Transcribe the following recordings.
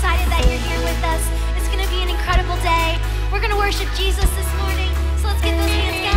excited that you're here with us. It's going to be an incredible day. We're going to worship Jesus this morning. So let's get those hands together.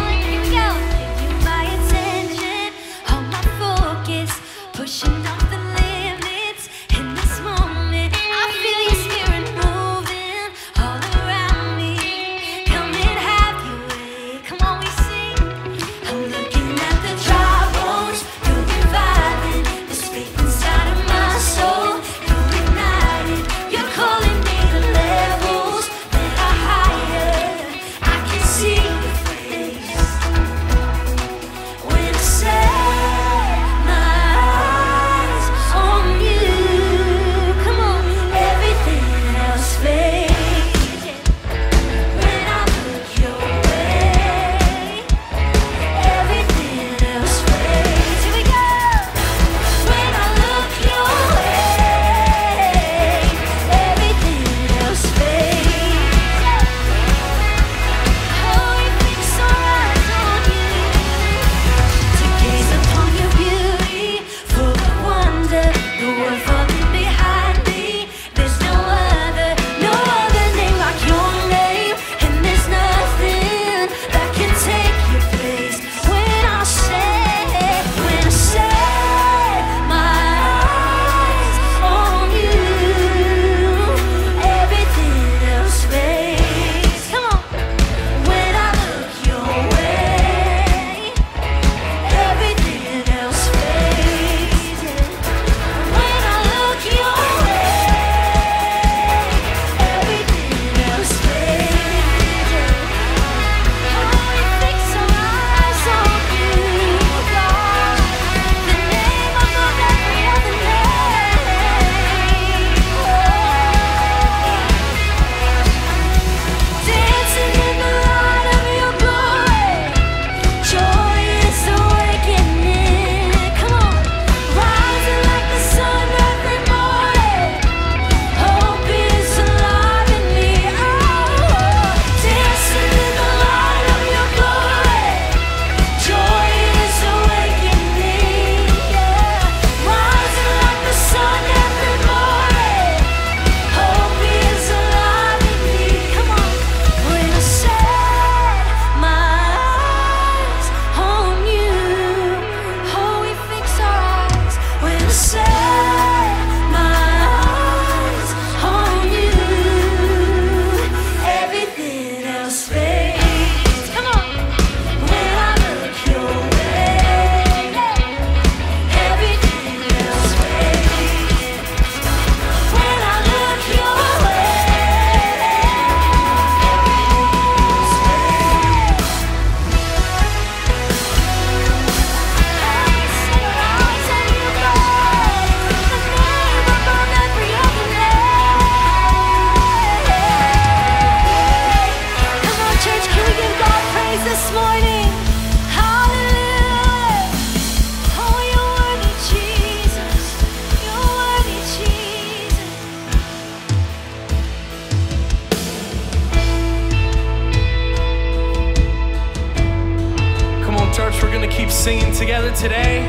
together today,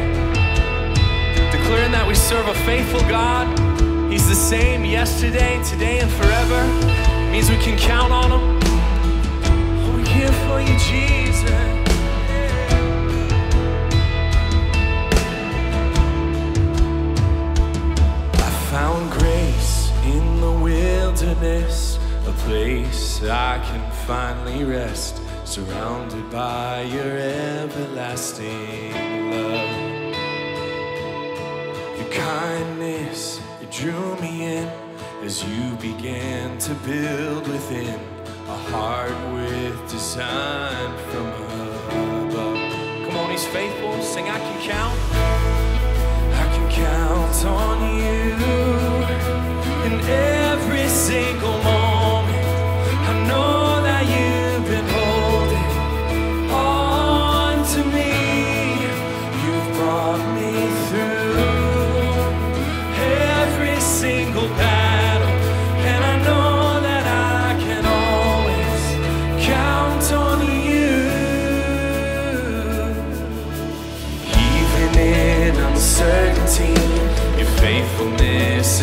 declaring that we serve a faithful God. He's the same yesterday, today, and forever. It means we can count on Him. We're here for you, Jesus. I found grace in the wilderness, a place I can finally rest surrounded by your everlasting love. Your kindness, you drew me in as you began to build within a heart with design from above. Come on, he's faithful. Sing, I can count. I can count on you in every single moment.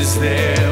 is there.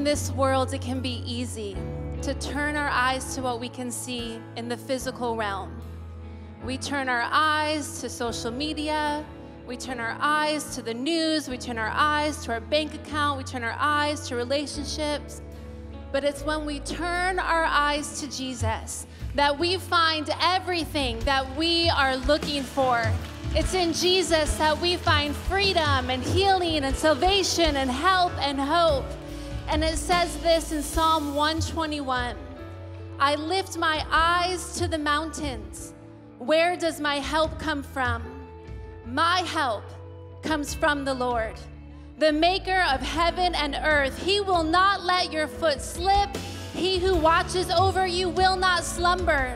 in this world, it can be easy to turn our eyes to what we can see in the physical realm. We turn our eyes to social media. We turn our eyes to the news. We turn our eyes to our bank account. We turn our eyes to relationships. But it's when we turn our eyes to Jesus that we find everything that we are looking for. It's in Jesus that we find freedom and healing and salvation and help and hope. And it says this in Psalm 121 I lift my eyes to the mountains. Where does my help come from? My help comes from the Lord, the maker of heaven and earth. He will not let your foot slip. He who watches over you will not slumber.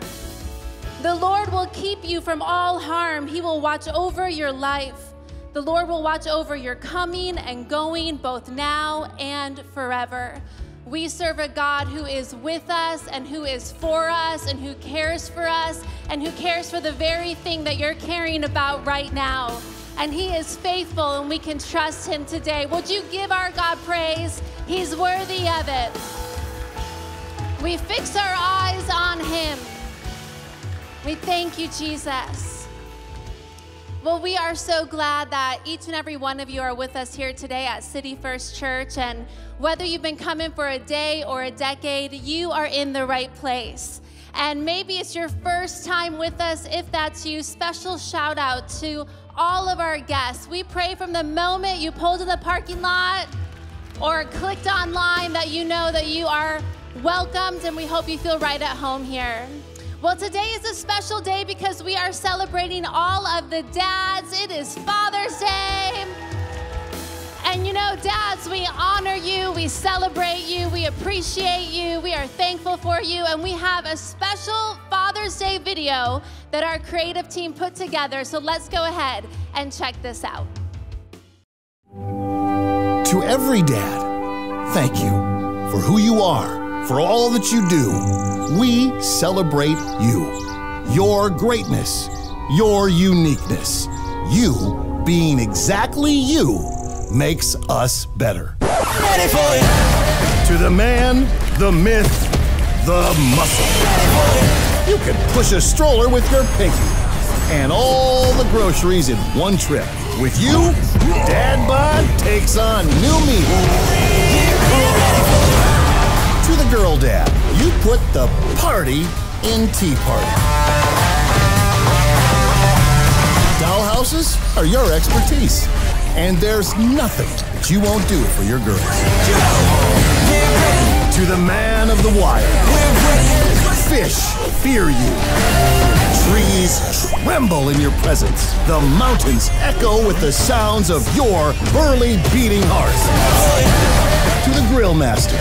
The Lord will keep you from all harm. He will watch over your life. The Lord will watch over your coming and going both now and forever. We serve a God who is with us and who is for us and who cares for us and who cares for the very thing that you're caring about right now. And He is faithful and we can trust Him today. Would you give our God praise? He's worthy of it. We fix our eyes on Him. We thank you, Jesus. Well, we are so glad that each and every one of you are with us here today at City First Church. And whether you've been coming for a day or a decade, you are in the right place. And maybe it's your first time with us. If that's you, special shout out to all of our guests. We pray from the moment you pulled in the parking lot or clicked online that you know that you are welcomed and we hope you feel right at home here. Well, today is a special day because we are celebrating all of the dads. It is Father's Day. And you know, dads, we honor you, we celebrate you, we appreciate you, we are thankful for you, and we have a special Father's Day video that our creative team put together. So let's go ahead and check this out. To every dad, thank you for who you are, for all that you do. We celebrate you, your greatness, your uniqueness. You being exactly you makes us better. To the man, the myth, the muscle. You can push a stroller with your pinky and all the groceries in one trip. With you, Dad Bod takes on new meaning. To the girl dad, you put the party in Tea Party. Dollhouses are your expertise, and there's nothing that you won't do for your girls. To the man of the wire, fish fear you. Trees tremble in your presence. The mountains echo with the sounds of your burly beating heart. To the grill master,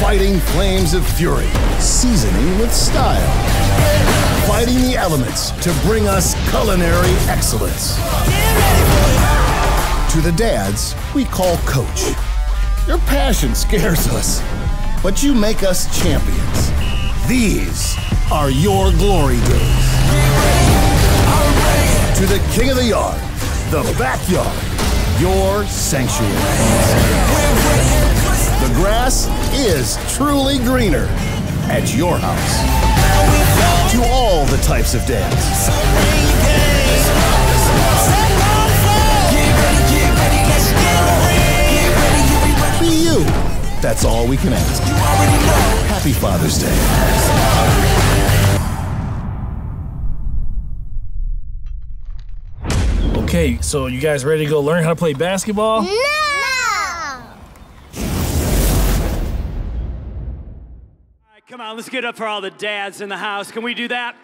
fighting flames of fury, seasoning with style. Fighting the elements to bring us culinary excellence. To the dads, we call coach. Your passion scares us, but you make us champions. These are your glory days. To the king of the yard, the backyard, your sanctuary. The grass is truly greener at your house. To all the types of dads. Be you. That's all we can ask. Happy Father's Day. Okay, so you guys ready to go learn how to play basketball? No! On, let's get up for all the dads in the house. Can we do that?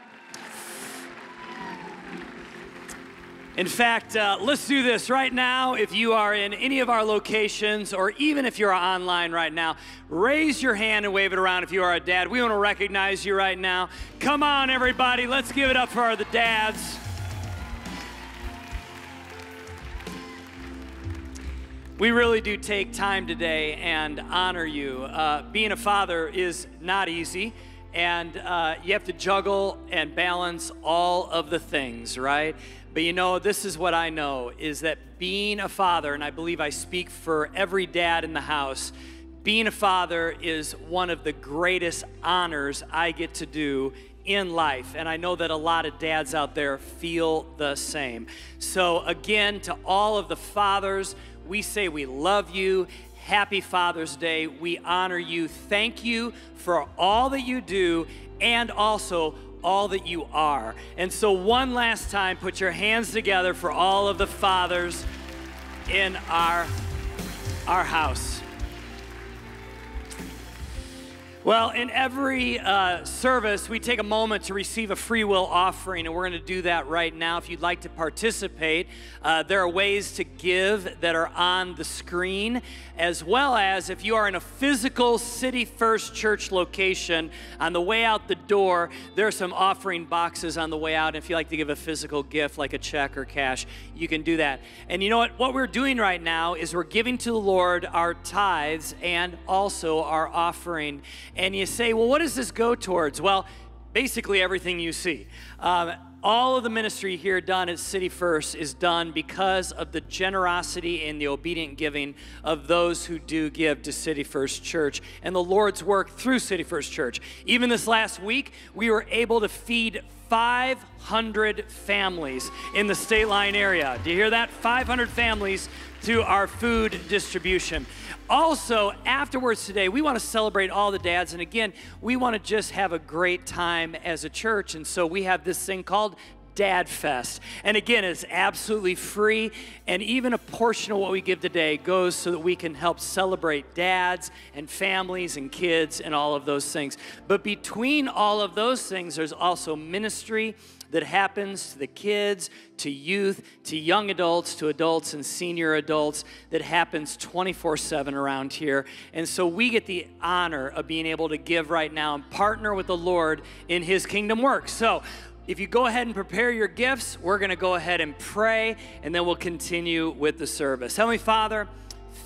In fact, uh, let's do this right now. If you are in any of our locations, or even if you're online right now, raise your hand and wave it around if you are a dad. We want to recognize you right now. Come on, everybody, let's give it up for the dads. We really do take time today and honor you. Uh, being a father is not easy, and uh, you have to juggle and balance all of the things, right? But you know, this is what I know is that being a father, and I believe I speak for every dad in the house, being a father is one of the greatest honors I get to do in life. And I know that a lot of dads out there feel the same. So, again, to all of the fathers, we say we love you. Happy Father's Day. We honor you. Thank you for all that you do and also all that you are. And so, one last time, put your hands together for all of the fathers in our, our house. Well, in every uh, service, we take a moment to receive a free will offering, and we're going to do that right now. If you'd like to participate, uh, there are ways to give that are on the screen, as well as if you are in a physical City First Church location, on the way out the door, there are some offering boxes on the way out. If you'd like to give a physical gift, like a check or cash, you can do that. And you know what? What we're doing right now is we're giving to the Lord our tithes and also our offering and you say, well, what does this go towards? Well, basically everything you see. Um, all of the ministry here done at City First is done because of the generosity and the obedient giving of those who do give to City First Church and the Lord's work through City First Church. Even this last week, we were able to feed 500 families in the state line area. Do you hear that? 500 families through our food distribution. Also, afterwards today, we want to celebrate all the dads. And again, we want to just have a great time as a church. And so we have this thing called Dad Fest. And again, it's absolutely free. And even a portion of what we give today goes so that we can help celebrate dads and families and kids and all of those things. But between all of those things, there's also ministry that happens to the kids, to youth, to young adults, to adults and senior adults that happens 24 7 around here. And so we get the honor of being able to give right now and partner with the Lord in His kingdom work. So if you go ahead and prepare your gifts, we're going to go ahead and pray, and then we'll continue with the service. Heavenly Father,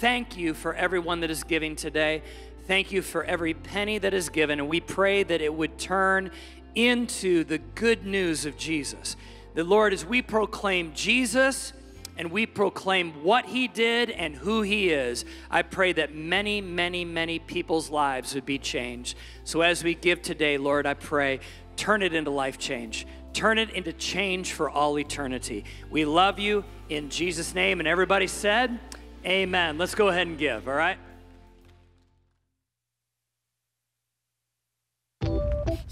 thank you for everyone that is giving today. Thank you for every penny that is given, and we pray that it would turn into the good news of Jesus. The Lord, as we proclaim Jesus and we proclaim what He did and who He is, I pray that many, many, many people's lives would be changed. So as we give today, Lord, I pray, turn it into life change. Turn it into change for all eternity. We love you in Jesus' name. And everybody said, Amen. Let's go ahead and give, all right?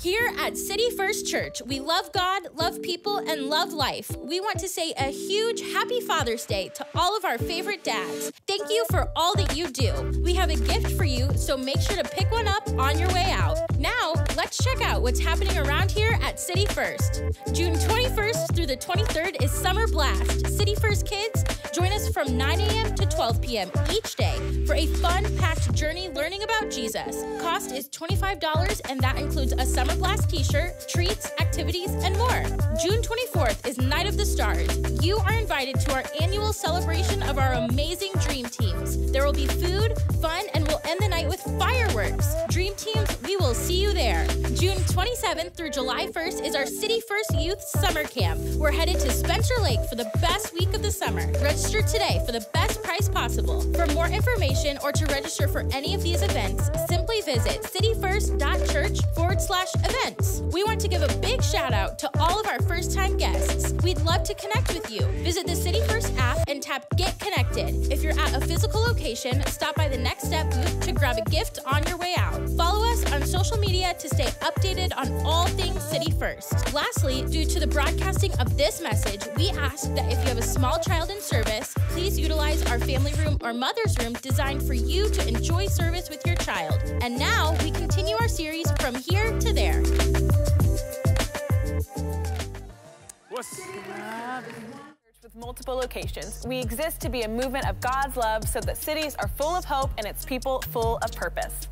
Here at City First Church, we love God, love people, and love life. We want to say a huge happy Father's Day to all of our favorite dads. Thank you for all that you do. We have a gift for you, so make sure to pick one up on your way out. Now, let's check out what's happening around here at City First. June 21st through the 23rd is Summer Blast. City First kids, join us from 9 a.m. to 12 p.m. each day for a fun packed journey learning about Jesus. Cost is $25, and that includes a Summer Blast t shirt, treats, activities, and more. June 24th is Night of the Stars. You are invited to our annual celebration of our amazing dream teams. There will be food, fun, and we'll end the night with fireworks. Dream teams, we will see you there. June 27th through July 1st is our City First Youth Summer Camp. We're headed to Spencer Lake for the best week of the summer. Register today for the best price possible. For more information or to register for any of these events, simply visit cityfirst.church forward slash events. We want to give a big shout out to all of our first time guests. We'd love to connect with you. Visit the City First app and tap Get Connected. If you're at a physical location, stop by the Next Step booth to grab a gift on your way out. Follow us on social media to stay updated on all things City First. Lastly, due to the broadcasting of this message, we ask that if you have a small child in service, please utilize our family room or mother's room designed for you to enjoy service with your child. And now we continue our series from here to there. What's with multiple locations. We exist to be a movement of God's love so that cities are full of hope and its people full of purpose.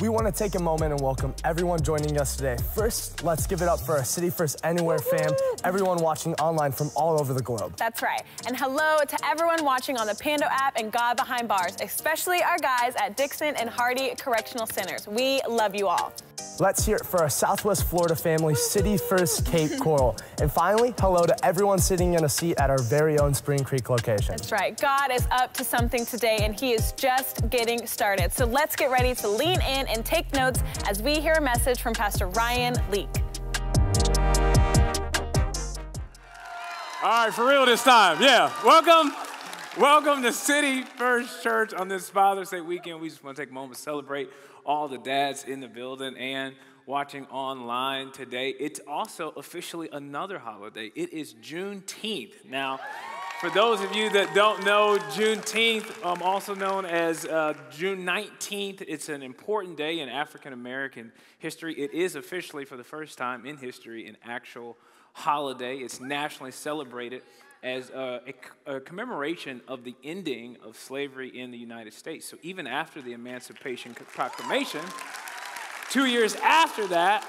We want to take a moment and welcome everyone joining us today. First, let's give it up for our City First Anywhere fam, everyone watching online from all over the globe. That's right. And hello to everyone watching on the Pando app and God Behind Bars, especially our guys at Dixon and Hardy Correctional Centers. We love you all. Let's hear it for our Southwest Florida family, City First Cape Coral. And finally, hello to everyone sitting in a seat at our very own Spring Creek location. That's right. God is up to something today, and He is just getting started. So let's get ready to lean in and take notes as we hear a message from Pastor Ryan Leak. All right, for real this time. Yeah. Welcome Welcome to City First Church on this Father's Day weekend. We just want to take a moment to celebrate all the dads in the building and watching online today. It's also officially another holiday. It is Juneteenth. Now, for those of you that don't know, Juneteenth, um, also known as uh, June 19th, it's an important day in African American history. It is officially, for the first time in history, an actual holiday. It's nationally celebrated as a, a, a commemoration of the ending of slavery in the United States. So even after the Emancipation Proclamation, two years after that,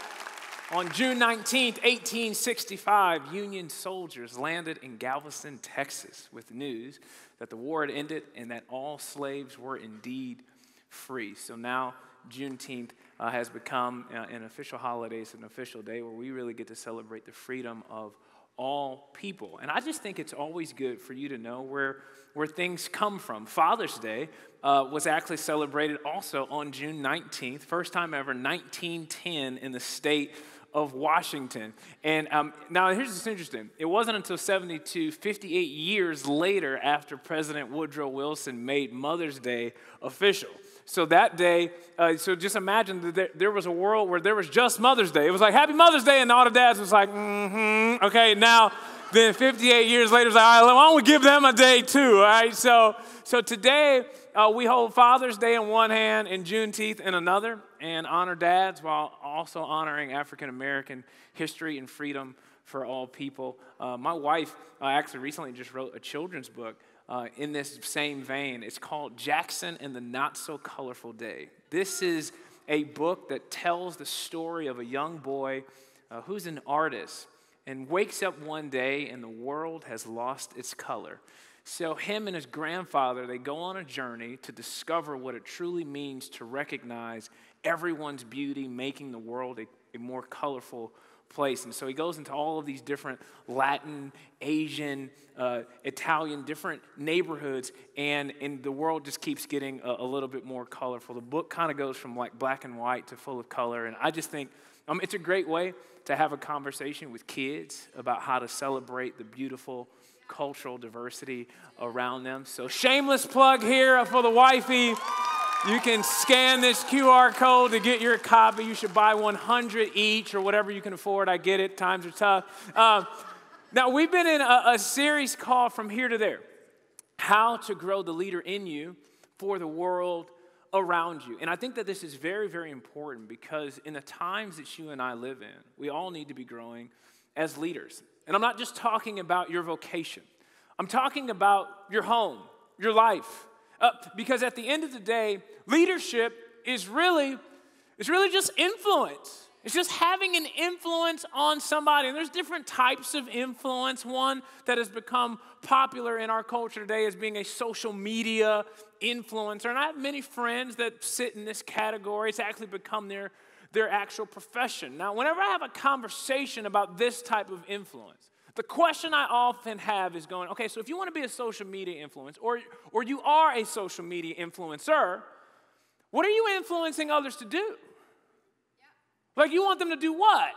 on June 19, 1865, Union soldiers landed in Galveston, Texas, with news that the war had ended and that all slaves were indeed free. So now Juneteenth uh, has become uh, an official holiday, it's an official day where we really get to celebrate the freedom of all people. And I just think it's always good for you to know where, where things come from. Father's Day uh, was actually celebrated also on June 19th, first time ever, 1910, in the state of Washington. And um, now here's what's interesting it wasn't until 72, 58 years later, after President Woodrow Wilson made Mother's Day official. So that day, uh, so just imagine that there, there, was a world where there was just Mother's Day. It was like Happy Mother's Day, and all the dads was like, mm-hmm. Okay, now then 58 years later, it's like, all right, why don't we give them a day too? All right, so so today uh, we hold Father's Day in one hand and Juneteenth in another, and honor dads while also honoring African American history and freedom for all people. Uh, my wife uh, actually recently just wrote a children's book uh, in this same vein. It's called Jackson and the Not So Colorful Day. This is a book that tells the story of a young boy uh, who's an artist and wakes up one day and the world has lost its color. So, him and his grandfather, they go on a journey to discover what it truly means to recognize everyone's beauty, making the world a, a more colorful place. And so he goes into all of these different Latin, Asian, uh, Italian, different neighborhoods, and, and the world just keeps getting a, a little bit more colorful. The book kind of goes from like black and white to full of color. And I just think um, it's a great way to have a conversation with kids about how to celebrate the beautiful cultural diversity around them. So, shameless plug here for the wifey. You can scan this QR code to get your copy. You should buy 100 each or whatever you can afford. I get it, times are tough. Um, now, we've been in a, a series called From Here to There How to Grow the Leader in You for the World Around You. And I think that this is very, very important because in the times that you and I live in, we all need to be growing as leaders. And I'm not just talking about your vocation, I'm talking about your home, your life uh, because at the end of the day, leadership is really, it's really just influence. It's just having an influence on somebody. And there's different types of influence. One that has become popular in our culture today is being a social media influencer. And I have many friends that sit in this category. It's actually become their, their actual profession. Now, whenever I have a conversation about this type of influence, the question I often have is going, okay, so if you want to be a social media influencer or, or you are a social media influencer, what are you influencing others to do? Like, you want them to do what?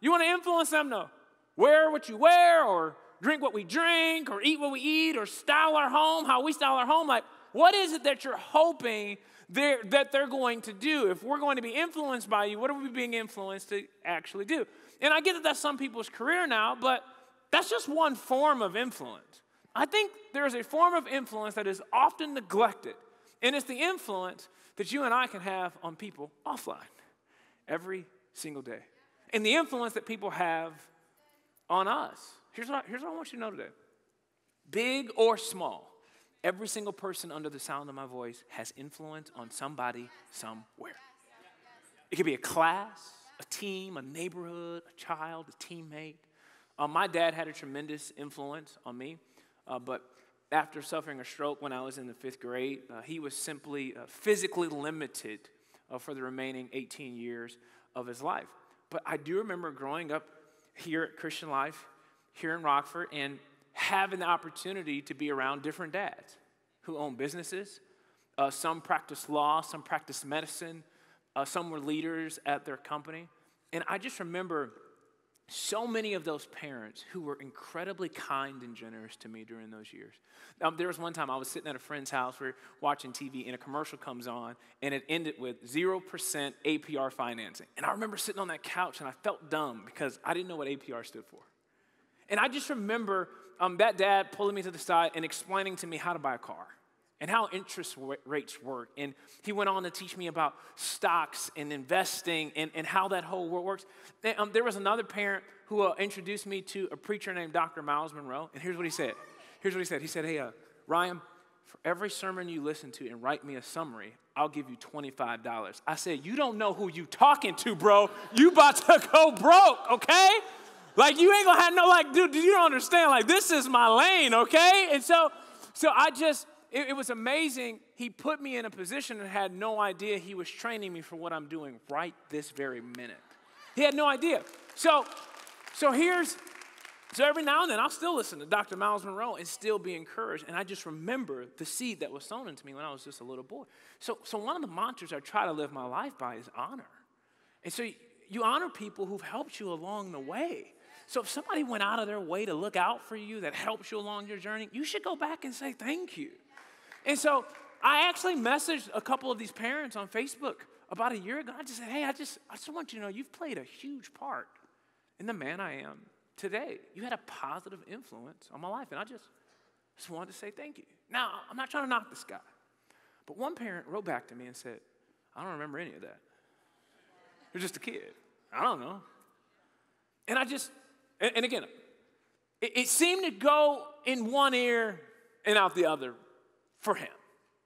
You want to influence them to wear what you wear or drink what we drink or eat what we eat or style our home, how we style our home. Like, what is it that you're hoping they're, that they're going to do? If we're going to be influenced by you, what are we being influenced to actually do? And I get that that's some people's career now, but that's just one form of influence. I think there is a form of influence that is often neglected, and it's the influence that you and I can have on people offline every single day. And the influence that people have on us. Here's what, I, here's what I want you to know today big or small, every single person under the sound of my voice has influence on somebody somewhere. It could be a class, a team, a neighborhood, a child, a teammate. Uh, my dad had a tremendous influence on me, uh, but after suffering a stroke when I was in the fifth grade, uh, he was simply uh, physically limited uh, for the remaining 18 years of his life. But I do remember growing up here at Christian Life, here in Rockford, and having the opportunity to be around different dads who own businesses. Uh, some practice law, some practice medicine, some were leaders at their company. And I just remember so many of those parents who were incredibly kind and generous to me during those years. Um, there was one time I was sitting at a friend's house, we are watching TV, and a commercial comes on, and it ended with 0% APR financing. And I remember sitting on that couch, and I felt dumb because I didn't know what APR stood for. And I just remember um, that dad pulling me to the side and explaining to me how to buy a car and how interest rates work. And he went on to teach me about stocks and investing and, and how that whole world works. And, um, there was another parent who uh, introduced me to a preacher named Dr. Myles Munroe. And here's what he said. Here's what he said. He said, Hey, uh, Ryan, for every sermon you listen to and write me a summary, I'll give you $25. I said, You don't know who you talking to, bro. You about to go broke, okay? Like you ain't gonna have no like, dude, you don't understand. Like this is my lane, okay? And so, so I just it, it was amazing. He put me in a position and had no idea he was training me for what I'm doing right this very minute. He had no idea. So, so here's, so every now and then I'll still listen to Dr. Myles Munroe and still be encouraged. And I just remember the seed that was sown into me when I was just a little boy. So, so one of the mantras I try to live my life by is honor. And so you honor people who've helped you along the way. So if somebody went out of their way to look out for you that helps you along your journey, you should go back and say thank you. And so I actually messaged a couple of these parents on Facebook about a year ago. I just said, hey, I just, I just want you to know you've played a huge part in the man I am today. You had a positive influence on my life, and I just, just wanted to say thank you. Now, I'm not trying to knock this guy, but one parent wrote back to me and said, I don't remember any of that. You're just a kid. I don't know. And I just, and, again, it, it seemed to go in one ear and out the other for him,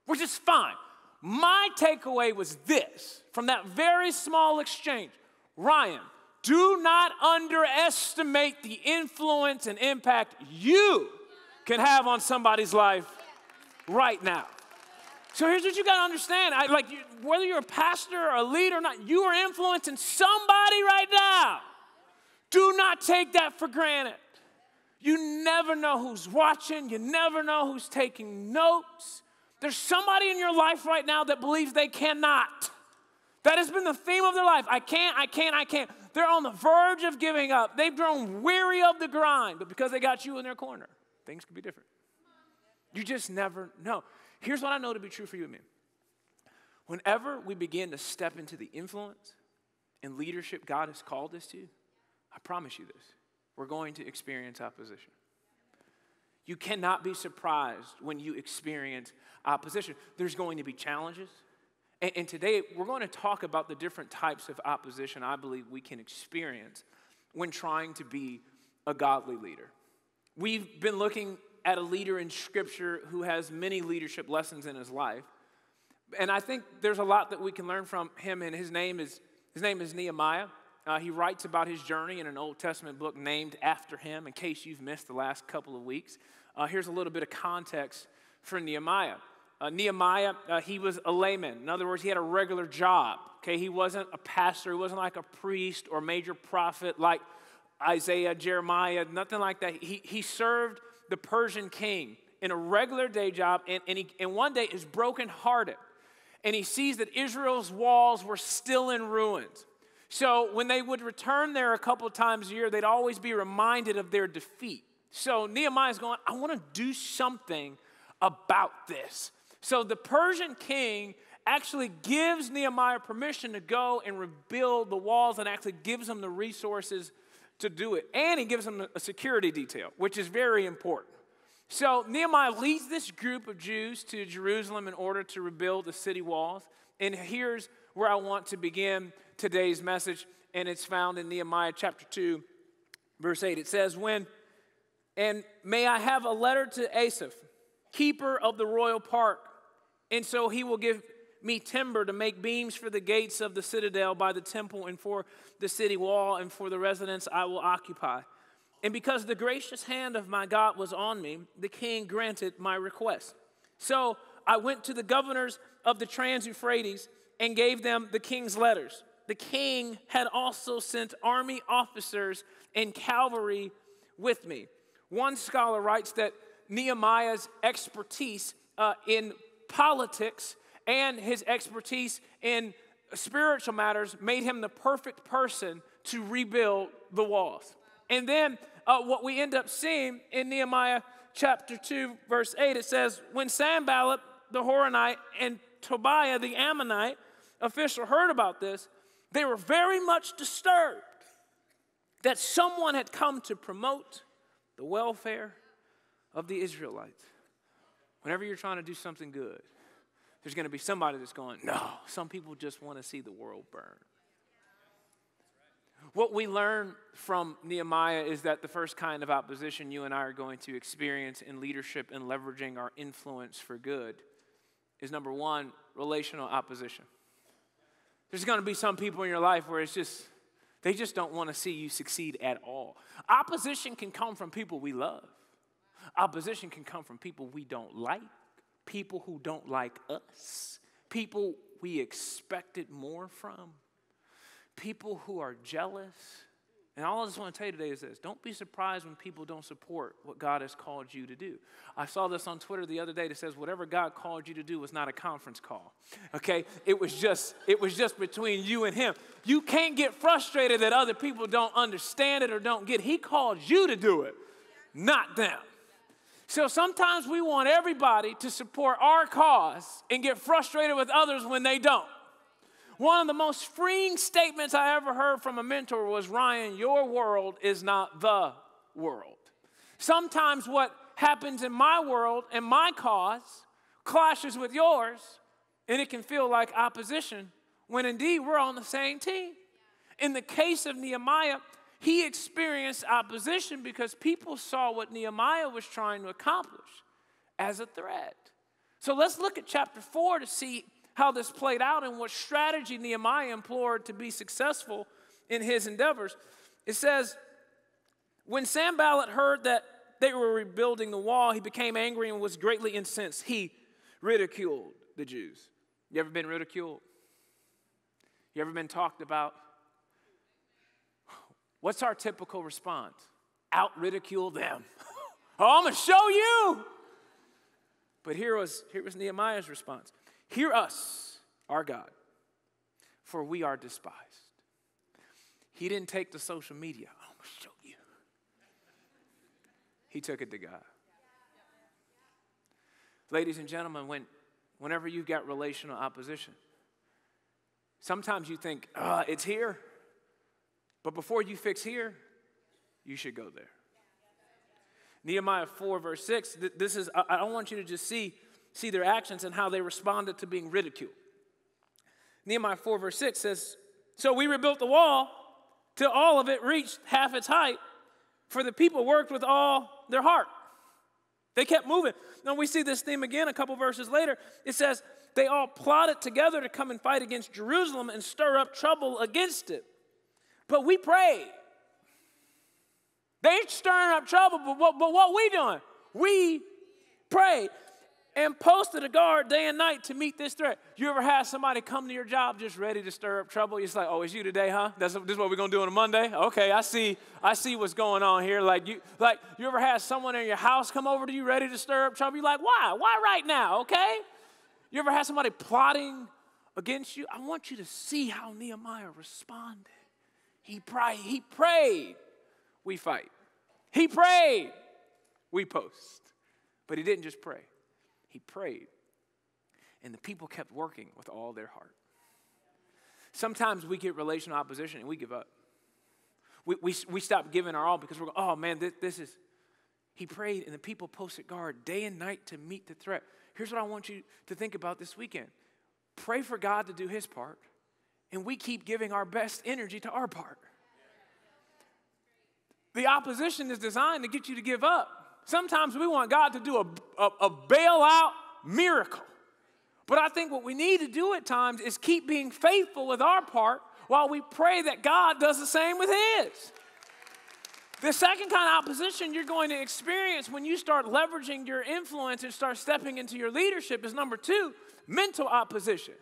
which is fine. My takeaway was this from that very small exchange Ryan, do not underestimate the influence and impact you can have on somebody's life right now. So here's what you got to understand. I, like, you, whether you're a pastor or a leader or not, you are influencing somebody right now. Do not take that for granted. You never know who's watching, you never know who's taking notes. There's somebody in your life right now that believes they cannot. That has been the theme of their life. I can't, I can't, I can't. They're on the verge of giving up. They've grown weary of the grind, but because they got you in their corner, things could be different. You just never know. Here's what I know to be true for you and me. Whenever we begin to step into the influence and leadership God has called us to, I promise you this we're going to experience opposition. You cannot be surprised when you experience opposition. There's going to be challenges. And, and, today, we're going to talk about the different types of opposition I believe we can experience when trying to be a godly leader. We've been looking at a leader in Scripture who has many leadership lessons in his life. And I think there's a lot that we can learn from him, and his name is, his name is Nehemiah. Uh, he writes about his journey in an Old Testament book named after him, in case you've missed the last couple of weeks. Uh, here's a little bit of context for Nehemiah. Uh, Nehemiah, uh, he was a layman. In other words, he had a regular job. Okay, he wasn't a pastor, he wasn't like a priest or major prophet like Isaiah, Jeremiah, nothing like that. He, he served the Persian king in a regular day job, and, and, he, and one day is brokenhearted. And he sees that Israel's walls were still in ruins. So when they would return there a couple times a year, they'd always be reminded of their defeat. So Nehemiah's going, I want to do something about this. So the Persian king actually gives Nehemiah permission to go and rebuild the walls and actually gives him the resources to do it. And he gives him a security detail, which is very important. So Nehemiah leads this group of Jews to Jerusalem in order to rebuild the city walls. And here's where I want to begin today's message, and it's found in Nehemiah chapter 2, verse 8. It says, When, and may I have a letter to Asaph, keeper of the royal park, and so he will give me timber to make beams for the gates of the citadel by the temple and for the city wall and for the residence I will occupy. And because the gracious hand of my God was on me, the king granted my request. So I went to the governors of the Trans Euphrates and gave them the king's letters the king had also sent army officers and cavalry with me. One scholar writes that Nehemiah's expertise uh, in politics and his expertise in spiritual matters made him the perfect person to rebuild the walls. And then uh, what we end up seeing in Nehemiah chapter 2, verse 8, it says, When Sanballat the Horonite and Tobiah the Ammonite official heard about this, they were very much disturbed that someone had come to promote the welfare of the Israelites. Whenever you're trying to do something good, there's going to be somebody that's going, No, some people just want to see the world burn. What we learn from Nehemiah is that the first kind of opposition you and I are going to experience in leadership and leveraging our influence for good is number one, relational opposition. There's going to be some people in your life where it's just, they just don't want to see you succeed at all. Opposition can come from people we love, opposition can come from people we don't like, people who don't like us, people we expected more from, people who are jealous. And all I just want to tell you today is this don't be surprised when people don't support what God has called you to do. I saw this on Twitter the other day that says whatever God called you to do was not a conference call. Okay? It was just it was just between you and him. You can't get frustrated that other people don't understand it or don't get. It. He called you to do it, not them. So sometimes we want everybody to support our cause and get frustrated with others when they don't. One of the most freeing statements I ever heard from a mentor was Ryan, your world is not the world. Sometimes what happens in my world and my cause clashes with yours, and it can feel like opposition when indeed we're on the same team. In the case of Nehemiah, he experienced opposition because people saw what Nehemiah was trying to accomplish as a threat. So let's look at chapter 4 to see how this played out and what strategy Nehemiah employed to be successful in his endeavors. It says, When Sanballat heard that they were rebuilding the wall, he became angry and was greatly incensed. He ridiculed the Jews. You ever been ridiculed? You ever been talked about? What's our typical response? Out ridicule them. oh, I'm gonna show you. But here was, here was Nehemiah's response. Hear us, our God, for we are despised. He didn't take to social media. I'm going to show you. He took it to God. Ladies and gentlemen, when, whenever you've got relational opposition, sometimes you think, uh, it's here. But before you fix here, you should go there. Nehemiah 4, verse 6, this is, I don't want you to just see see their actions and how they responded to being ridiculed. Nehemiah 4, verse 6 says, So we rebuilt the wall till all of it reached half its height, for the people worked with all their heart. They kept moving. Now we see this theme again a couple verses later. It says, They all plotted together to come and fight against Jerusalem and stir up trouble against it. But we prayed. They stirring up trouble, but what, but what we doing? We prayed and posted a guard day and night to meet this threat. You ever had somebody come to your job just ready to stir up trouble? It's like, oh, it's you today, huh? That's, this is what we're gonna do on a Monday? Okay, I see, I see what's going on here. Like you, like you ever had someone in your house come over to you ready to stir up trouble? You're like, why? Why right now? Okay? You ever had somebody plotting against you? I want you to see how Nehemiah responded. He prayed, he prayed, we fight. He prayed, we post. But he didn't just pray he prayed, and the people kept working with all their heart. Sometimes we get relational opposition and we give up. We, we, we stop giving our all because we're going, oh man, this, this is. He prayed, and the people posted guard day and night to meet the threat. Here's what I want you to think about this weekend pray for God to do his part, and we keep giving our best energy to our part. The opposition is designed to get you to give up. Sometimes we want God to do a, a, a bailout miracle. But I think what we need to do at times is keep being faithful with our part while we pray that God does the same with His. The second kind of opposition you're going to experience when you start leveraging your influence and start stepping into your leadership is number two mental opposition.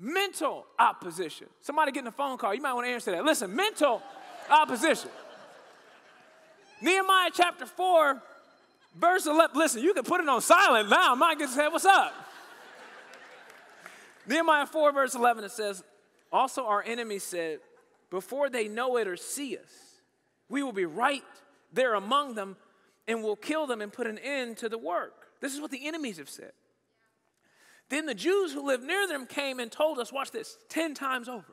Mental opposition. Somebody getting a phone call, you might want to answer that. Listen, mental opposition. Nehemiah chapter 4, verse 11. Listen, you can put it on silent now. Mike just said, What's up? Nehemiah 4, verse 11, it says, Also our enemies said, before they know it or see us. We will be right there among them and will kill them and put an end to the work. This is what the enemies have said. Then the Jews who lived near them came and told us, watch this, 10 times over.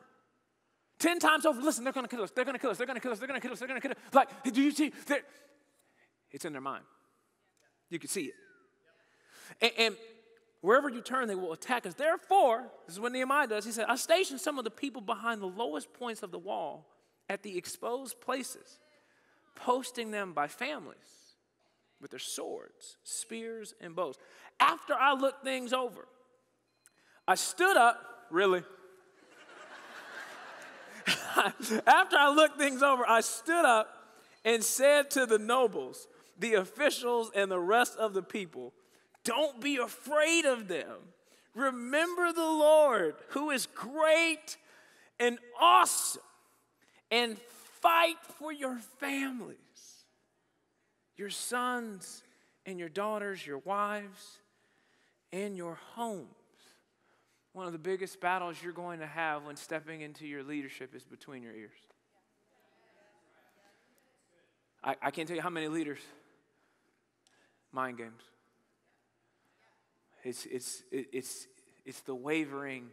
10 times over, listen, they're gonna kill us, they're gonna kill us, they're gonna kill us, they're gonna kill us, they're gonna kill us. Like, do you see? It's in their mind. You can see it. And, and wherever you turn, they will attack us. Therefore, this is what Nehemiah does. He said, I stationed some of the people behind the lowest points of the wall at the exposed places, posting them by families with their swords, spears, and bows. After I looked things over, I stood up, really. After I looked things over, I stood up and said to the nobles, the officials, and the rest of the people, Don't be afraid of them. Remember the Lord, who is great and awesome, and fight for your families, your sons and your daughters, your wives, and your homes. One of the biggest battles you're going to have when stepping into your leadership is between your ears. I, I can't tell you how many leaders, mind games. It's, it's, it's, it's the wavering,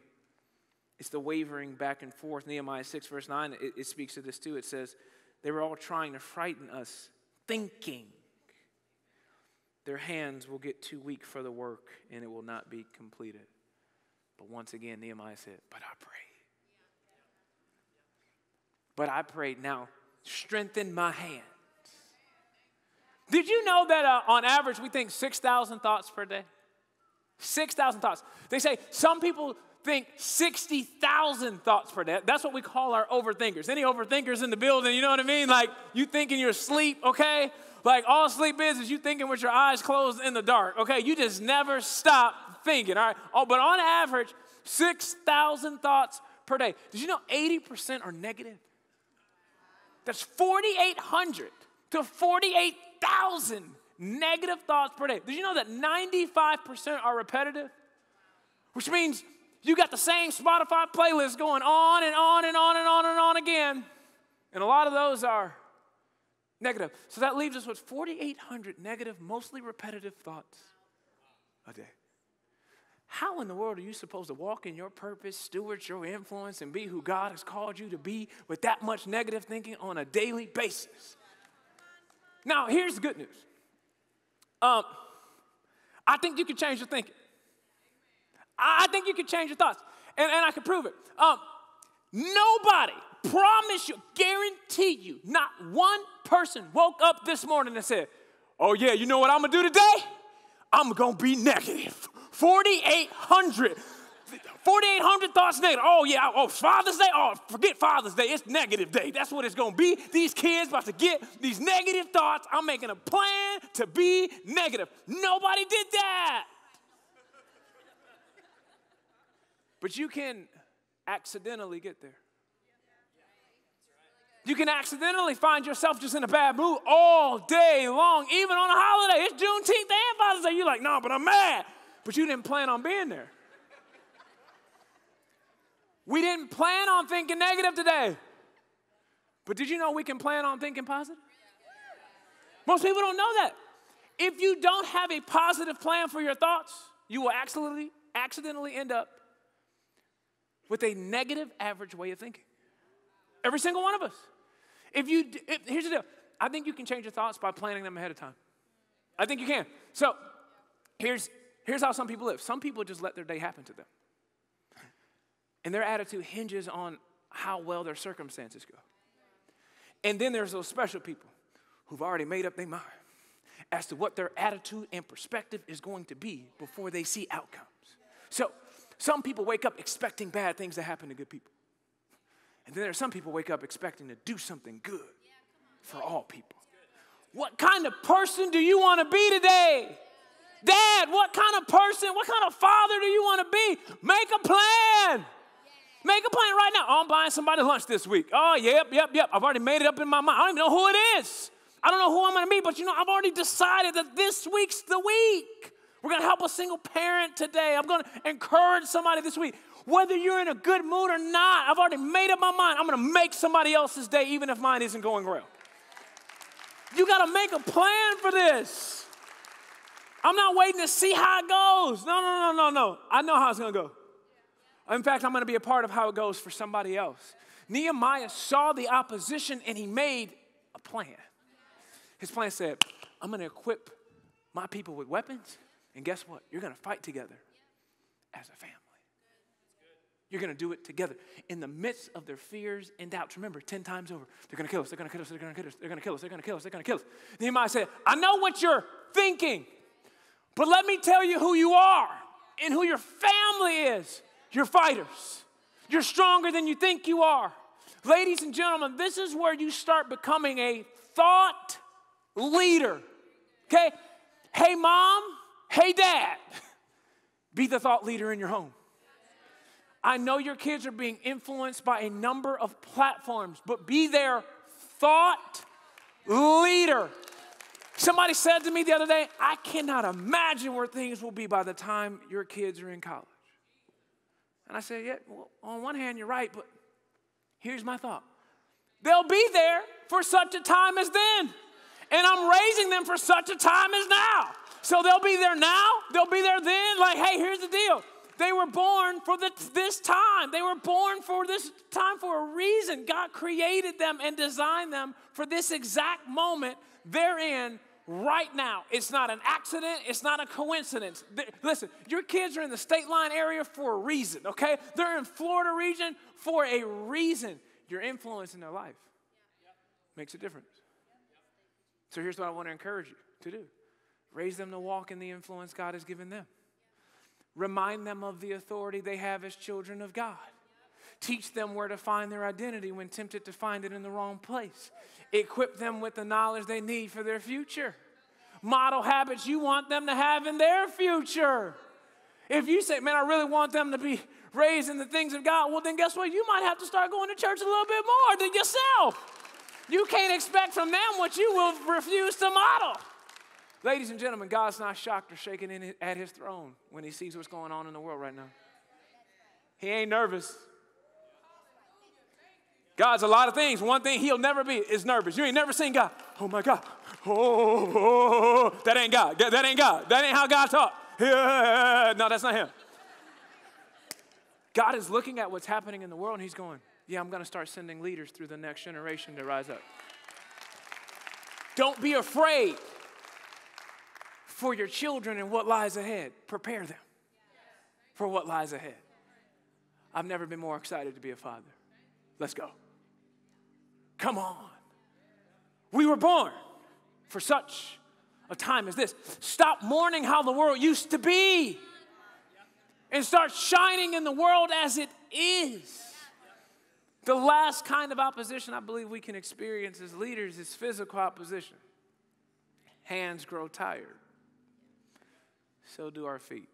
it's the wavering back and forth. Nehemiah 6, verse 9, it, it speaks to this too. It says, they were all trying to frighten us, thinking their hands will get too weak for the work and it will not be completed. But once again, Nehemiah said, But I prayed. But I prayed. Now, strengthen my hands. Did you know that uh, on average we think 6,000 thoughts per day? 6,000 thoughts. They say some people think 60,000 thoughts per day. That's what we call our overthinkers. Any overthinkers in the building, you know what I mean? Like you think in your sleep, okay? Like all sleep is is you thinking with your eyes closed in the dark, okay? You just never stop thinking, all right? Oh, but on average, 6,000 thoughts per day. Did you know 80% are negative? That's 4,800 to 48,000 negative thoughts per day. Did you know that 95% are repetitive? Which means you got the same Spotify playlist going on and on and on and on and on again. And a lot of those are negative. So that leaves us with 4,800 negative, mostly repetitive thoughts a day. How in the world are you supposed to walk in your purpose, steward your influence, and be who God has called you to be with that much negative thinking on a daily basis? Now, here's the good news. Um, I think you can change your thinking. I think you can change your thoughts, and, and I can prove it. Um, nobody, promise you, guarantee you, not one person woke up this morning and said, Oh, yeah, you know what I'm gonna do today? I'm gonna be negative. 4,800. 4,800 thoughts negative. Oh, yeah. Oh, Father's Day? Oh, forget Father's Day. It's negative day. That's what it's going to be. These kids about to get these negative thoughts. I'm making a plan to be negative. Nobody did that. But you can accidentally get there. You can accidentally find yourself just in a bad mood all day long, even on a holiday. It's Juneteenth and Father's Day. You're like, no, but I'm mad. But you didn't plan on being there. We didn't plan on thinking negative today. But did you know we can plan on thinking positive? Most people don't know that. If you don't have a positive plan for your thoughts, you will accidentally, accidentally end up with a negative average way of thinking. Every single one of us. If you, if, here's the deal. I think you can change your thoughts by planning them ahead of time. I think you can. So, here's here's how some people live. Some people just let their day happen to them, and their attitude hinges on how well their circumstances go. And then there's those special people who've already made up their mind as to what their attitude and perspective is going to be before they see outcomes. So, some people wake up expecting bad things to happen to good people. And then there are some people wake up expecting to do something good for all people. What kind of person do you want to be today? Dad, what kind of person, what kind of father do you want to be? Make a plan. Make a plan right now. Oh, I'm buying somebody lunch this week. Oh, yep, yep, yep. I've already made it up in my mind. I don't even know who it is. I don't know who I'm going to be, but you know, I've already decided that this week's the week. We're going to help a single parent today. I'm going to encourage somebody this week. Whether you're in a good mood or not, I've already made up my mind. I'm gonna make somebody else's day, even if mine isn't going well. You gotta make a plan for this. I'm not waiting to see how it goes. No, no, no, no, no. I know how it's gonna go. In fact, I'm gonna be a part of how it goes for somebody else. Nehemiah saw the opposition and he made a plan. His plan said, I'm gonna equip my people with weapons, and guess what? You're gonna fight together as a family. You're going to do it together in the midst of their fears and doubts. Remember, 10 times over, they're going to kill us, they're going to kill us, they're going to kill us, they're going to kill us, they're going to kill us, they're going to kill us. Nehemiah said, I know what you're thinking, but let me tell you who you are and who your family is. You're fighters. You're stronger than you think you are. Ladies and gentlemen, this is where you start becoming a thought leader. Okay? Hey, mom. Hey, dad. Be the thought leader in your home. I know your kids are being influenced by a number of platforms, but be their thought leader. Somebody said to me the other day, I cannot imagine where things will be by the time your kids are in college. And I said, Yeah, well, on one hand, you're right, but here's my thought they'll be there for such a time as then. And I'm raising them for such a time as now. So they'll be there now, they'll be there then. Like, hey, here's the deal. They were born for this time. They were born for this time for a reason. God created them and designed them for this exact moment they're in right now. It's not an accident, it's not a coincidence. Listen, your kids are in the state line area for a reason, okay? They're in Florida region for a reason. Your influence in their life makes a difference. So here's what I want to encourage you to do raise them to walk in the influence God has given them. Remind them of the authority they have as children of God. Teach them where to find their identity when tempted to find it in the wrong place. Equip them with the knowledge they need for their future. Model habits you want them to have in their future. If you say, man, I really want them to be raised in the things of God, well, then guess what? You might have to start going to church a little bit more than yourself. You can't expect from them what you will refuse to model. Ladies and gentlemen, God's not shocked or shaken in, at his throne when he sees what's going on in the world right now. He ain't nervous. God's a lot of things. One thing he'll never be is nervous. You ain't never seen God. Oh my God. Oh, oh, oh, oh. that ain't God. That, ain't God. That ain't how God talk. Yeah. No, that's not him. God is looking at what's happening in the world and he's going, Yeah, I'm going to start sending leaders through the next generation to rise up. Don't be afraid for your children and what lies ahead. Prepare them for what lies ahead. I've never been more excited to be a father. Let's go. Come on. We were born for such a time as this. Stop mourning how the world used to be and start shining in the world as it is. The last kind of opposition I believe we can experience as leaders is physical opposition. Hands grow tired, so do our feet.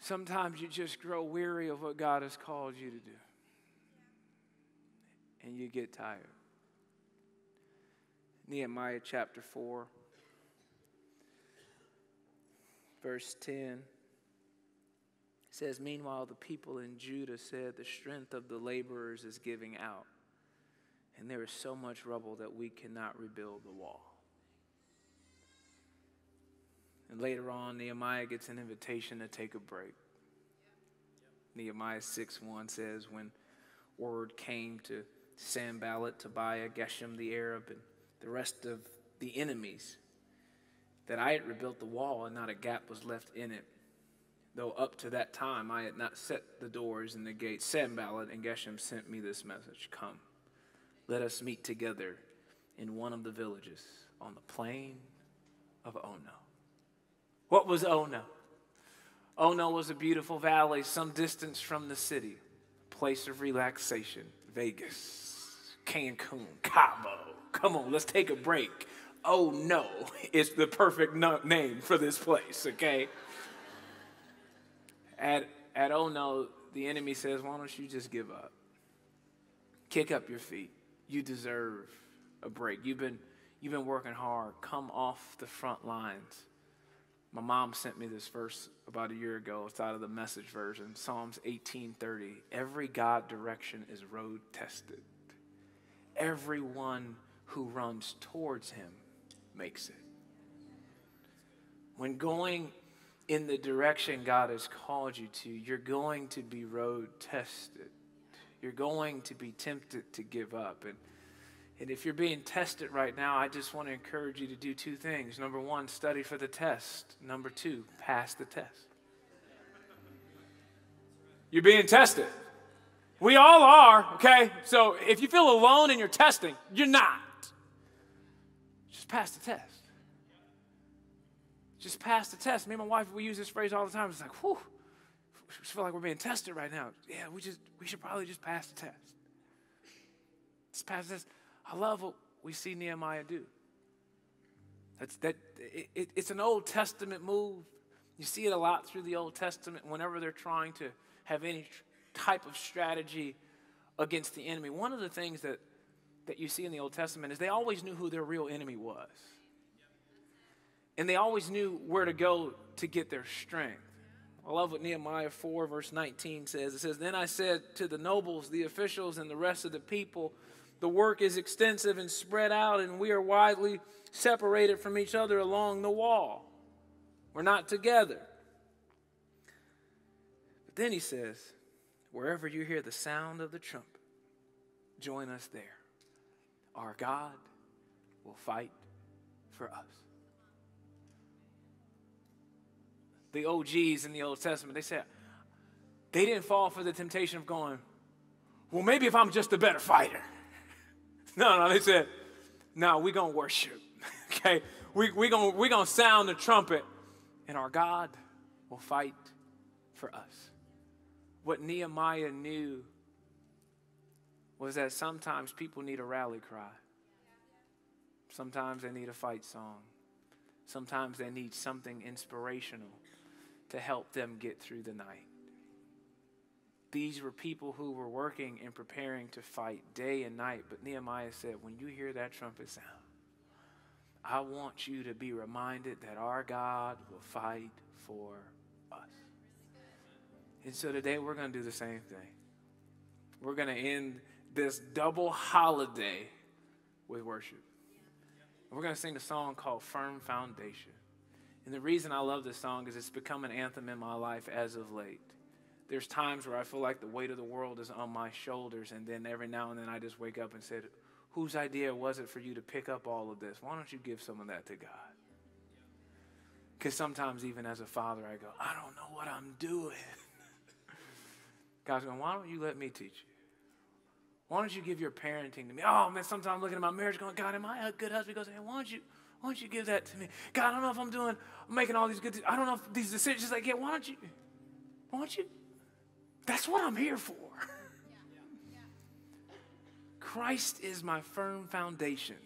Sometimes you just grow weary of what God has called you to do, and you get tired. Nehemiah chapter 4, verse 10 says, Meanwhile, the people in Judah said, The strength of the laborers is giving out, and there is so much rubble that we cannot rebuild the wall. And later on, Nehemiah gets an invitation to take a break. Nehemiah 6 1 says, When word came to Sanballat, Tobiah, Geshem the Arab, and the rest of the enemies that I had rebuilt the wall and not a gap was left in it, though up to that time I had not set the doors and the gates. Sanballat and Geshem sent me this message Come, let us meet together in one of the villages on the plain of Ono. What was Ono? Ono was a beautiful valley some distance from the city, place of relaxation. Vegas, Cancun, Cabo. Come on, let's take a break. Oh no, it's the perfect name for this place, okay? At, at Oh no, the enemy says, Why don't you just give up? Kick up your feet. You deserve a break. You've been, you've been working hard. Come off the front lines. My mom sent me this verse about a year ago. It's out of the message version, Psalms 18:30. Every God direction is road tested. Everyone who runs towards him makes it. When going in the direction God has called you to, you're going to be road tested. You're going to be tempted to give up. And, and if you're being tested right now, I just want to encourage you to do two things. Number one, study for the test. Number two, pass the test. You're being tested. We all are, okay? So if you feel alone in your testing, you're not. Just pass the test. Just pass the test. Me and my wife, we use this phrase all the time. It's like, whew, we feel like we're being tested right now. Yeah, we just we should probably just pass the test. Just pass the test. I love what we see Nehemiah do. That's that it, it, it's an Old Testament move. You see it a lot through the Old Testament whenever they're trying to have any type of strategy against the enemy. One of the things that, that you see in the Old Testament is they always knew who their real enemy was. And they always knew where to go to get their strength. I love what Nehemiah 4, verse 19 says. It says, Then I said to the nobles, the officials, and the rest of the people, The work is extensive and spread out, and we are widely separated from each other along the wall. We're not together. But then he says, Wherever you hear the sound of the trumpet, join us there. Our God will fight for us. The OGs in the Old Testament, they said, they didn't fall for the temptation of going, well, maybe if I'm just a better fighter. no, no, they said, no, we're going to worship. okay? We're we going we gonna sound the trumpet, and our God will fight for us. What Nehemiah knew was that sometimes people need a rally cry. Sometimes they need a fight song. Sometimes they need something inspirational to help them get through the night. These were people who were working and preparing to fight day and night. But Nehemiah said, when you hear that trumpet sound, I want you to be reminded that our God will fight for us. And so today we're going to do the same thing. We're going to end this double holiday with worship. We're going to sing a song called Firm Foundation. And the reason I love this song is it's become an anthem in my life as of late. There's times where I feel like the weight of the world is on my shoulders, and then every now and then I just wake up and said, Whose idea was it for you to pick up all of this? Why don't you give some of that to God? Because sometimes, even as a father, I go, I don't know what I'm doing. God's going, Why don't you let me teach you? Why don't you give your parenting to me? Oh man, sometimes I'm looking at my marriage going, God, am I a good husband? He goes, hey, why don't you why don't you give that to me? God, I don't know if I'm doing, I'm making all these good, I don't know if these decisions I get, why don't you, why don't you, that's what I'm here for. Christ is my firm foundation,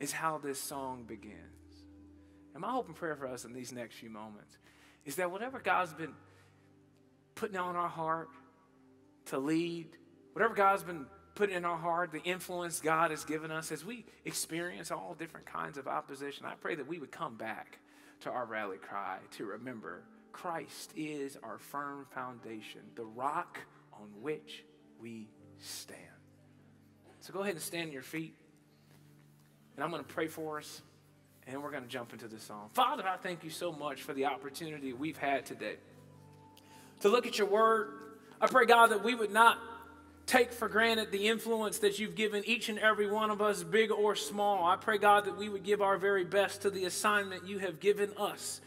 is how this song begins. And my hope and prayer for us in these next few moments is that whatever God's been putting on our heart to lead, whatever God's been putting in our heart, the influence God has given us as we experience all different kinds of opposition, I pray that we would come back to our rally cry to remember Christ is our firm foundation, the rock on which we stand. So go ahead and stand on your feet. And I'm going to pray for us. And we're going to jump into the song. Father, I thank you so much for the opportunity we've had today to look at your word. I pray, God, that we would not take for granted the influence that you've given each and every one of us, big or small. I pray, God, that we would give our very best to the assignment you have given us.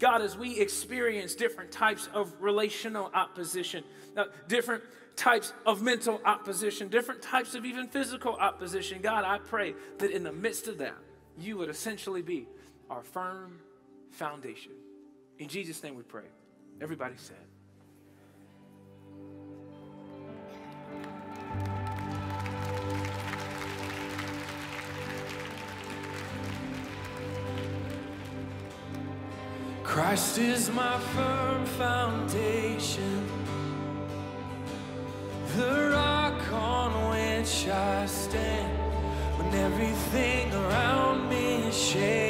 God, as we experience different types of relational opposition, uh, different types of mental opposition, different types of even physical opposition, God, I pray that in the midst of that, you would essentially be our firm foundation. In Jesus' name we pray. Everybody said. Christ is my firm foundation, the rock on which I stand when everything around me is shaking.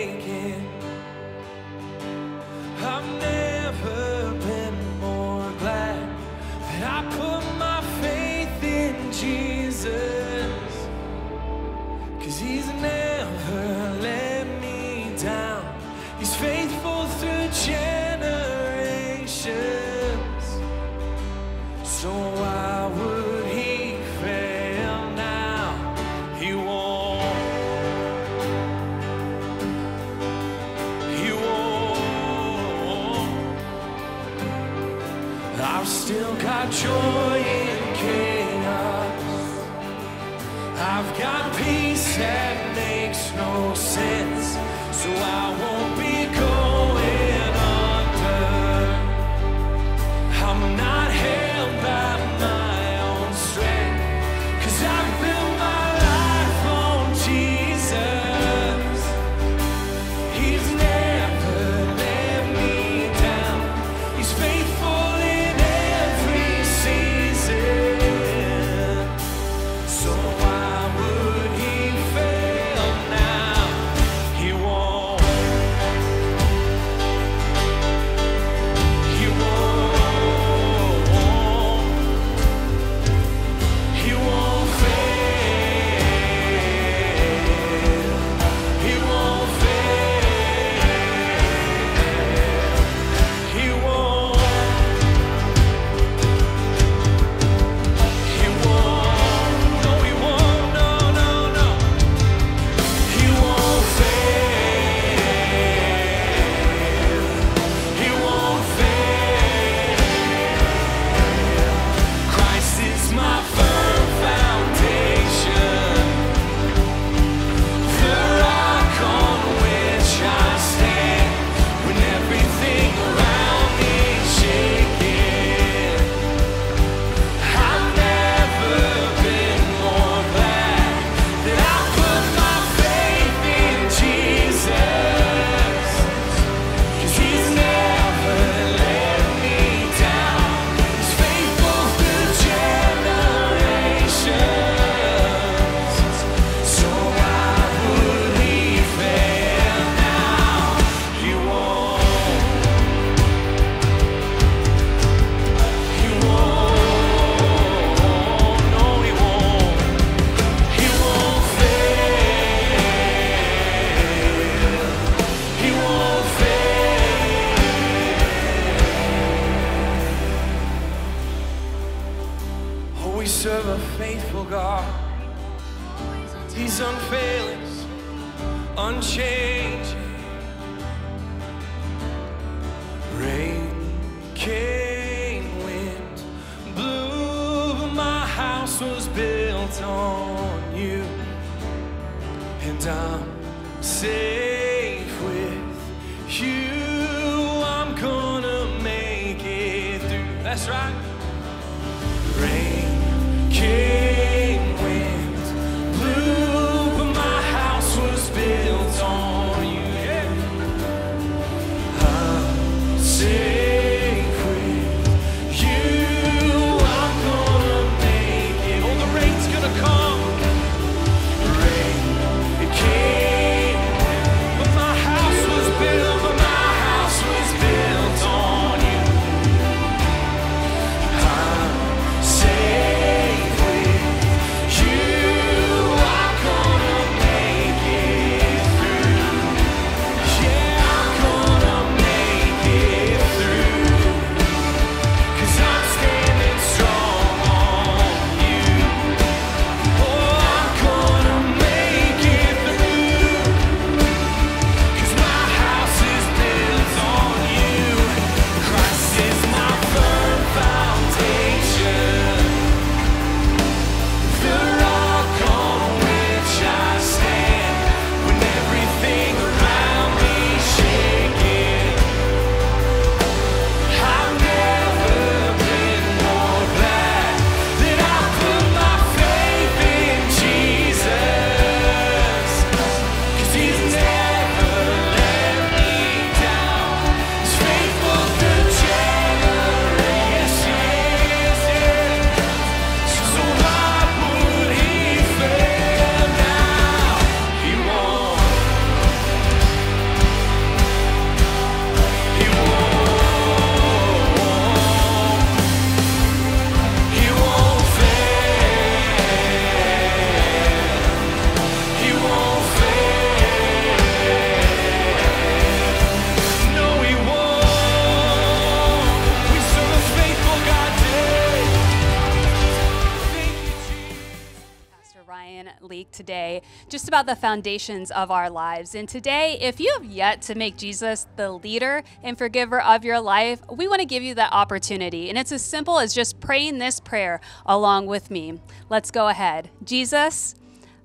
Just about the foundations of our lives. And today, if you have yet to make Jesus the leader and forgiver of your life, we want to give you that opportunity. And it's as simple as just praying this prayer along with me. Let's go ahead. Jesus,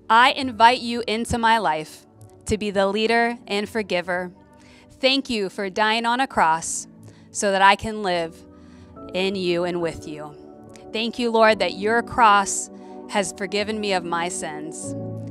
I invite you into my life to be the leader and forgiver. Thank you for dying on a cross so that I can live in you and with you. Thank you, Lord, that your cross has forgiven me of my sins.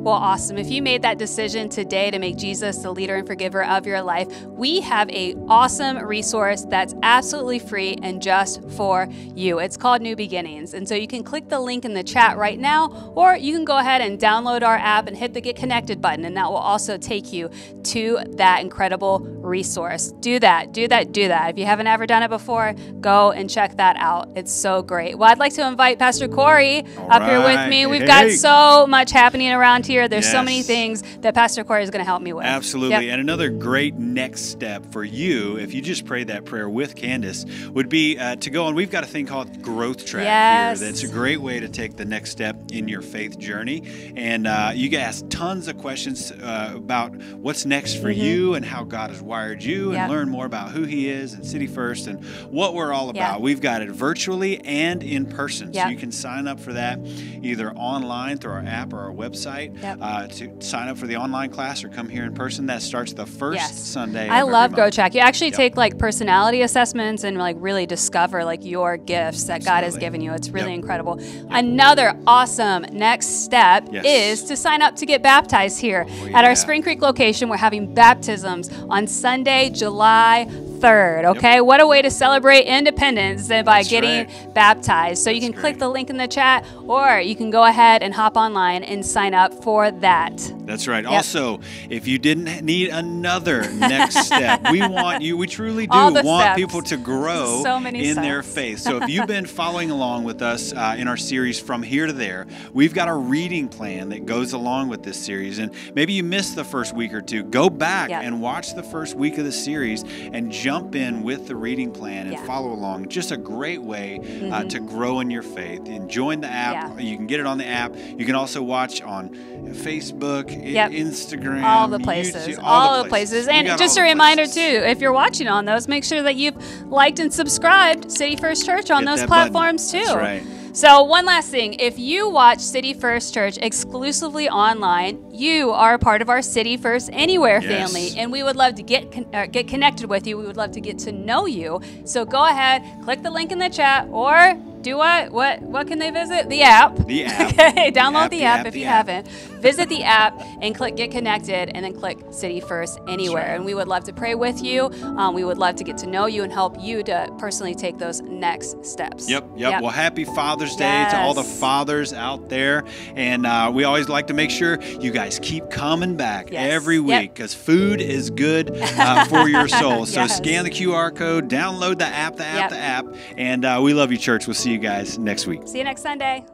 Well, awesome. If you made that decision today to make Jesus the leader and forgiver of your life, we have a awesome resource that's absolutely free and just for you. It's called New Beginnings. And so you can click the link in the chat right now, or you can go ahead and download our app and hit the Get Connected button, and that will also take you to that incredible resource. Do that, do that, do that. If you haven't ever done it before, go and check that out. It's so great. Well, I'd like to invite Pastor Corey up here with me. We've Hey, got so much happening around here. There's so many things that Pastor Corey is going to help me with. Absolutely. Yep. And another great next step for you, if you just pray that prayer with Candace, would be uh, to go on. We've got a thing called Growth Track Yes. here. That's a great way to take the next step in your faith journey. And uh, you get asked tons of questions uh, about what's next for Mhm. you and how God has wired you, Yep. and learn more about who He is and City First and what we're all about. We've got it virtually and in person. Yep. So you can sign up for that either online through our app or our website Yep. uh, to sign up for the online class or come here in person. That starts the first Yes. Sunday. I love. Grow Track. You actually Yep. take like personality assessments and like really discover like your gifts that God has given you. It's really Yep. incredible. Another awesome next step Yes. is to sign up to get baptized here Oh, at our. Spring Creek location. We're having baptisms on Sunday, July 3rd. Okay, what a way to celebrate independence than by That's getting right. baptized. So you can click the link in the chat, or you can go ahead and hop online and sign up for that. That's right. Yep. Also, if you didn't need another next step, we want you, we truly do want steps. people to grow So many in their faith. So if you've been following along with us uh, in our series From Here to There, we've got a reading plan that goes along with this series. And maybe you missed the first week or two. Go back Yep. and watch the first week of the series and jump in with the reading plan and Yeah. follow along. Just a great way uh, Mhm. to grow in your faith. And join the app. Yeah. You can get it on the app. You can also watch on Facebook, Yep. Instagram, all the places, YouTube, all, the places. We And just a reminder places. too, if you're watching on those, make sure that you've liked and subscribed City First Church on Hit those that button. platforms too. That's right. So one last thing, if you watch City First Church exclusively online, you are a part of our City First Anywhere Yes. family, and we would love to get con- uh, get connected with you. We would love to get to know you. So go ahead, click the link in the chat, or do what? What? What can they visit? The app. The app. Okay, download app, the the app if the you app. haven't. Visit the app and click Get Connected, and then click City First Anywhere. right. And we would love to pray with you. Um, we would love to get to know you and help you to personally take those next steps. Yep, yep, Well, happy Father's Day to all the fathers out there. And uh, we always like to make sure you guys keep coming back Yes. every week because food is good uh, for your soul. So Yes. scan the QR code, download the app, the app, Yep. the app. And uh, we love you, church. We'll see you guys next week. See you next Sunday.